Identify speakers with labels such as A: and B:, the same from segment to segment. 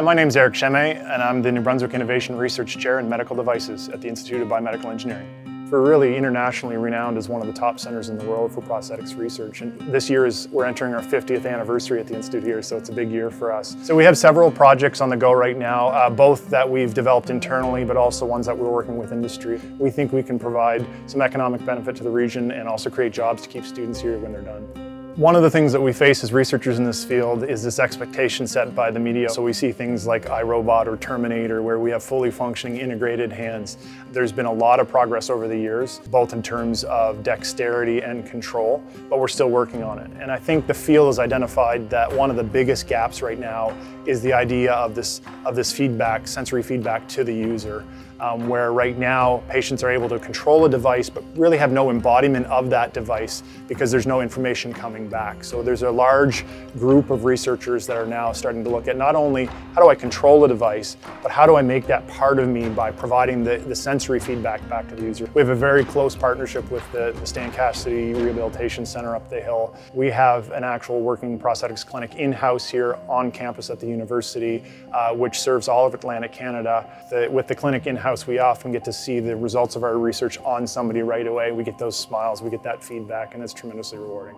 A: my name is Erik Scheme, and I'm the New Brunswick Innovation Research Chair in Medical Devices at the Institute of Biomedical Engineering. We're really internationally renowned as one of the top centers in the world for prosthetics research. And this year is, we're entering our 50th anniversary at the Institute here, so it's a big year for us. So we have several projects on the go right now, uh, both that we've developed internally, but also ones that we're working with industry. We think we can provide some economic benefit to the region and also create jobs to keep students here when they're done. One of the things that we face as researchers in this field is this expectation set by the media. So we see things like iRobot or Terminator where we have fully functioning integrated hands. There's been a lot of progress over the years, both in terms of dexterity and control, but we're still working on it. And I think the field has identified that one of the biggest gaps right now is the idea of this, of this feedback, sensory feedback to the user um, where right now patients are able to control a device but really have no embodiment of that device because there's no information coming back. So there's a large group of researchers that are now starting to look at not only how do I control a device, but how do I make that part of me by providing the, the sensory feedback back to the user. We have a very close partnership with the, the Stan Cassidy Rehabilitation Center up the hill. We have an actual working prosthetics clinic in-house here on campus at the university, uh, which serves all of Atlantic Canada. The, with the clinic in-house house, we often get to see the results of our research on somebody right away. We get those smiles, we get that feedback, and it's tremendously rewarding.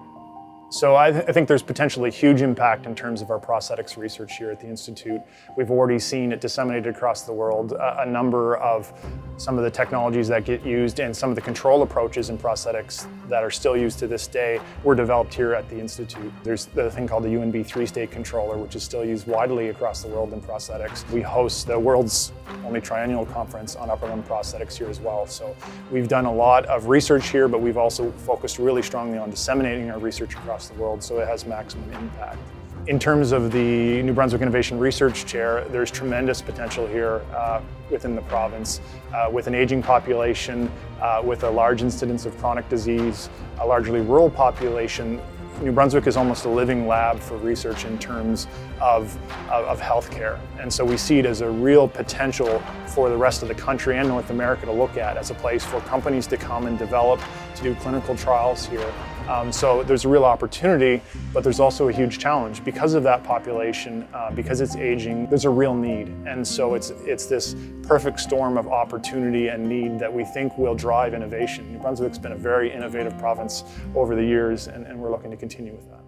A: So I, th I, think there's potentially a huge impact in terms of our prosthetics research here at the Institute. We've already seen it disseminated across the world, a, a number of some of the technologies that get used and some of the control approaches in prosthetics that are still used to this day were developed here at the Institute. There's the thing called the UNB three-state controller, which is still used widely across the world in prosthetics. We host the world's only triennial conference on upper limb prosthetics here as well. So we've done a lot of research here, but we've also focused really strongly on disseminating our research across across the world, so it has maximum impact. In terms of the New Brunswick Innovation Research Chair, there's tremendous potential here uh, within the province. Uh, with an aging population, uh, with a large incidence of chronic disease, a largely rural population, New Brunswick is almost a living lab for research in terms of, of, of healthcare. And so we see it as a real potential for the rest of the country and North America to look at as a place for companies to come and develop, to do clinical trials here. Um, so there's a real opportunity, but there's also a huge challenge. Because of that population, uh, because it's aging, there's a real need. And so it's, it's this perfect storm of opportunity and need that we think will drive innovation. New Brunswick's been a very innovative province over the years, and, and we're looking to continue with that.